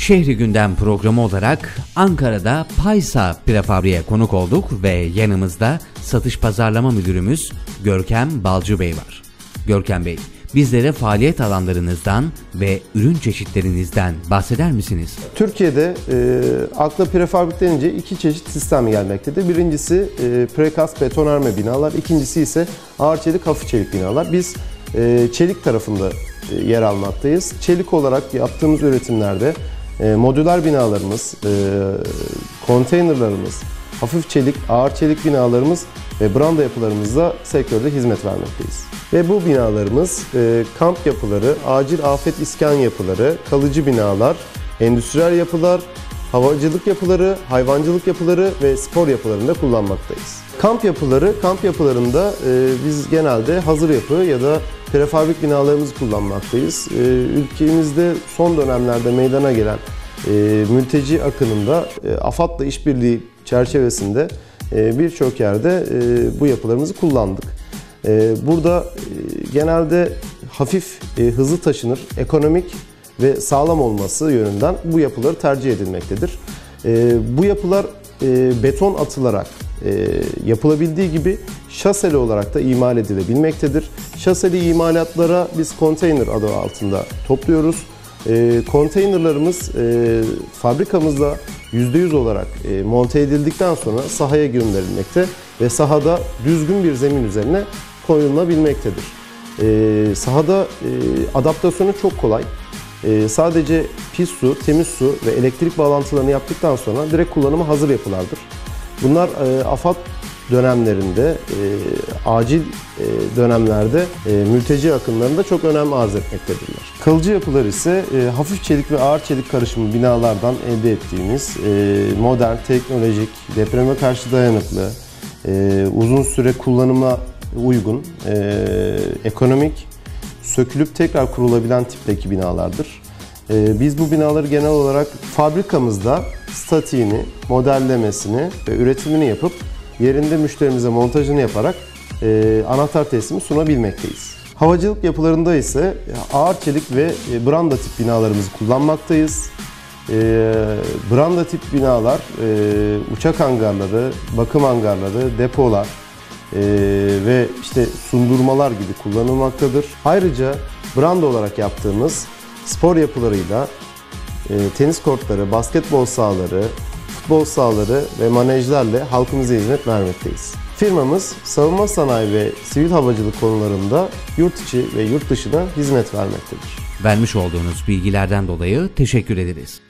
Şehri Gündem programı olarak Ankara'da Paysa Prefabri'ye konuk olduk ve yanımızda satış pazarlama müdürümüz Görkem Balcı Bey var. Görkem Bey, bizlere faaliyet alanlarınızdan ve ürün çeşitlerinizden bahseder misiniz? Türkiye'de e, akla prefabrik denince iki çeşit sistem gelmektedir. Birincisi e, prekast betonarme binalar, ikincisi ise ağır çelik hafif çelik binalar. Biz e, çelik tarafında e, yer almaktayız. Çelik olarak yaptığımız üretimlerde e, modüler binalarımız, e, konteynerlarımız, hafif çelik, ağır çelik binalarımız ve branda yapılarımızda sektörde hizmet vermekteyiz. Ve bu binalarımız e, kamp yapıları, acil afet iskan yapıları, kalıcı binalar, endüstriyel yapılar, havacılık yapıları, hayvancılık yapıları ve spor yapılarında kullanmaktayız. Kamp yapıları, kamp yapılarında e, biz genelde hazır yapı ya da prefabrik binalarımızı kullanmaktayız. E, ülkemizde son dönemlerde meydana gelen e, mülteci akınında e, AFAD'la işbirliği çerçevesinde e, birçok yerde e, bu yapılarımızı kullandık. E, burada e, genelde hafif, e, hızlı taşınır, ekonomik ve sağlam olması yönünden bu yapıları tercih edilmektedir. E, bu yapılar e, beton atılarak e, yapılabildiği gibi şaseli olarak da imal edilebilmektedir. Şaseli imalatlara biz konteyner adı altında topluyoruz. E, konteynerlarımız e, fabrikamızda %100 olarak e, monte edildikten sonra sahaya gönderilmekte ve sahada düzgün bir zemin üzerine koyulabilmektedir. E, sahada e, adaptasyonu çok kolay. E, sadece pis su, temiz su ve elektrik bağlantılarını yaptıktan sonra direkt kullanıma hazır yapılardır. Bunlar e, AFAD dönemlerinde, e, acil e, dönemlerde e, mülteci akınlarında çok önem arz etmektedirler. Kalıcı yapılar ise hafif çelik ve ağır çelik karışımı binalardan elde ettiğimiz modern, teknolojik, depreme karşı dayanıklı, uzun süre kullanıma uygun, ekonomik, sökülüp tekrar kurulabilen tipteki binalardır. E, biz bu binaları genel olarak fabrikamızda statiğini, modellemesini ve üretimini yapıp yerinde müşterimize montajını yaparak e, anahtar teslimi sunabilmekteyiz. Havacılık yapılarında ise ağır çelik ve e, branda tip binalarımızı kullanmaktayız. E, branda tip binalar e, uçak hangarları, bakım hangarları, depolar e, ve işte sundurmalar gibi kullanılmaktadır. Ayrıca branda olarak yaptığımız spor yapılarıyla e, tenis kortları, basketbol sahaları, futbol sahaları ve manejlerle halkımıza hizmet vermekteyiz. Firmamız savunma sanayi ve sivil havacılık konularında yurt içi ve yurt dışına hizmet vermektedir. Vermiş olduğunuz bilgilerden dolayı teşekkür ederiz.